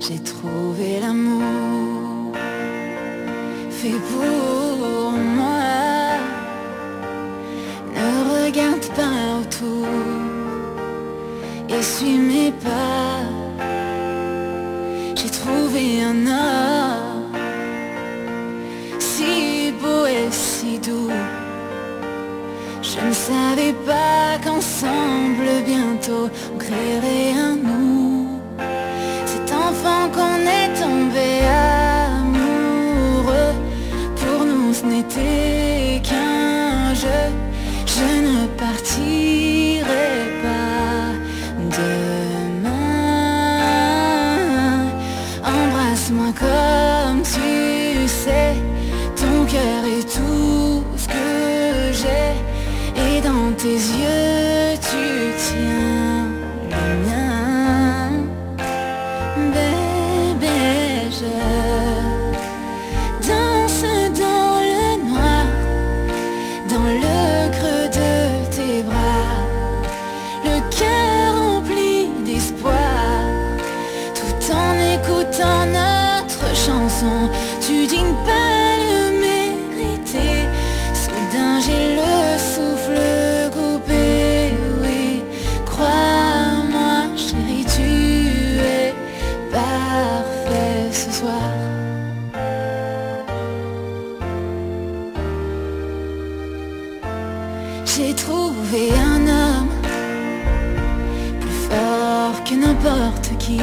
J'ai trouvé l'amour fait pour moi. Ne regarde pas autour et suis mes pas. J'ai trouvé un homme si beau et si doux. Je ne savais pas qu'ensemble bientôt on créerait un nous. Enfant qu'on est tombé amoureux, pour nous ce n'était qu'un jeu. Je ne partirai pas demain. Embrasse-moi comme tu sais, ton cœur est tout ce que j'ai. Et dans tes yeux Tu dignes pas le mériter. Soudain j'ai le souffle coupé, oui. Crois-moi chérie, tu es parfait ce soir. J'ai trouvé un homme plus fort que n'importe qui.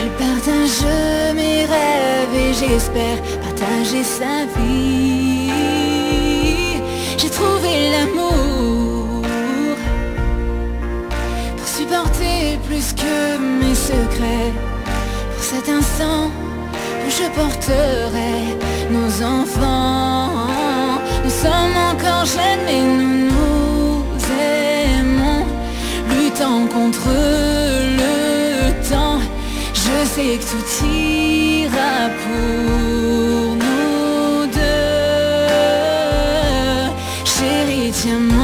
Il partage j'espère partager sa vie. J'ai trouvé l'amour pour supporter plus que mes secrets. Pour cet instant où je porterai nos enfants. Nous sommes encore jeunes mais Je sais que tout ira pour nous deux. Chérie, tiens-moi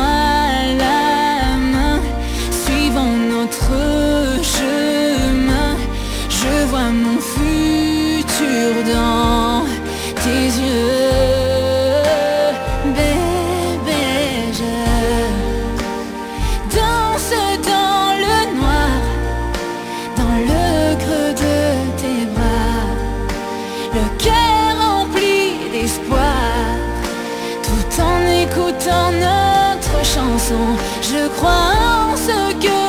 écoutant notre chanson. Je crois en ce que